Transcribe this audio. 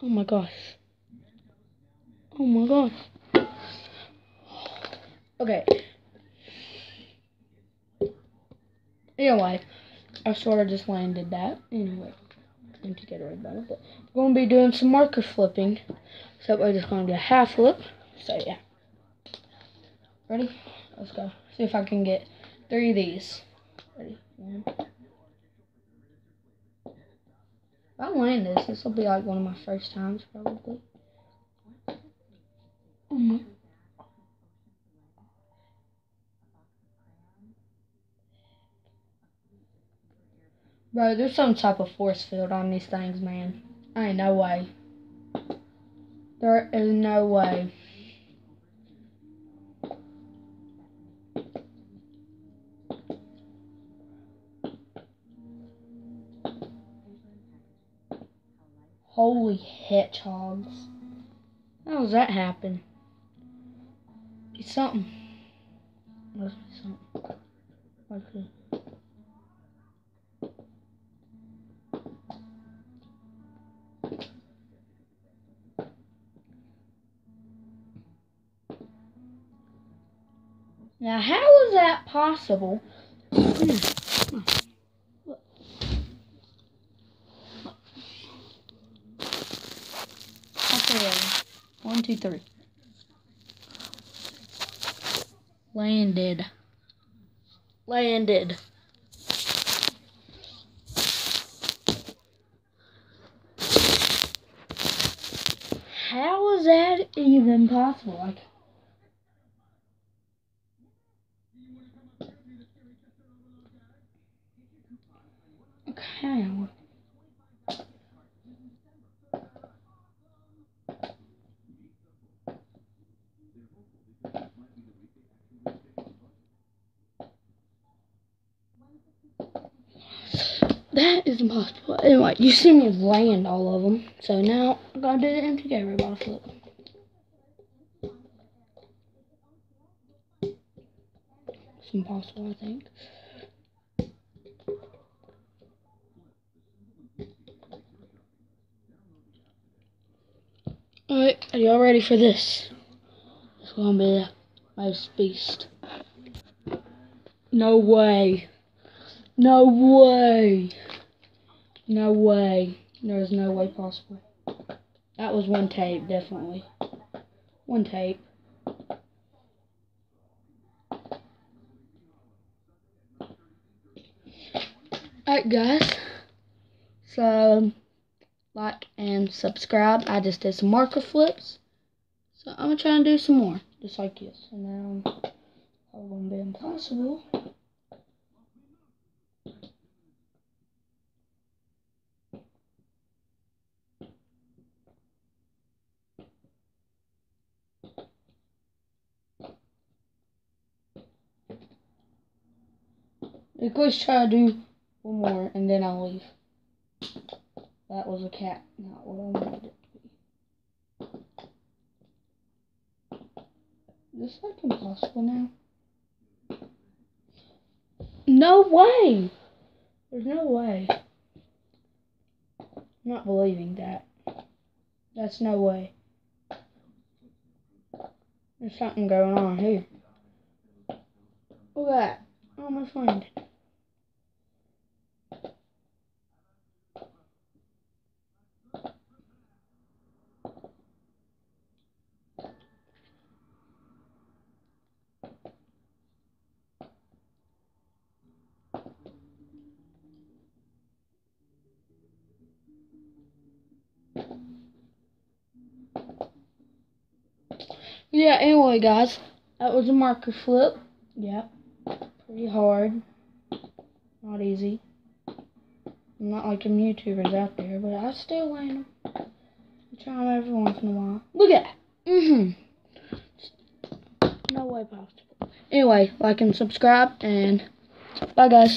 Oh my gosh. Oh my gosh. Okay. Anyway, I sort of just landed that. Anyway, I'm to get rid of it. But we're going to be doing some marker flipping. So we're just going to do a half flip. So yeah. Ready? Let's go. See if I can get three of these. Ready? One. If I land this, this will be like one of my first times probably. Oh my. Bro, there's some type of force field on these things, man. Ain't no way. There is no way. Holy hedgehogs. How does that happen? It's something. Must be something. Be. Now, how is that possible? Hmm. Okay, one, two, three. Landed. Landed. How is that even possible? Like, okay. That is impossible. Anyway, you see me land all of them. So now I'm to do the gateway bottle flip. It's impossible, I think. Alright, are y'all ready for this? It's gonna be the most beast. No way. No way. No way. There's no way possible. That was one tape, definitely. One tape. Alright, guys. So, um, like and subscribe. I just did some marker flips. So, I'm going to try and do some more. Just like this. And then, probably going to be impossible. Let's try to do one more and then I'll leave. That was a cat, not what I wanted it to be. Is this like impossible now? No way! There's no way. I'm not believing that. That's no way. There's something going on here. Look at that. Oh, Almost landed. Yeah, anyway, guys, that was a marker flip. Yep, pretty hard. Not easy. I'm not like them YouTubers out there, but I still land them. I try them every once in a while. Look at that. Mm-hmm. No way possible. Anyway, like and subscribe, and bye, guys.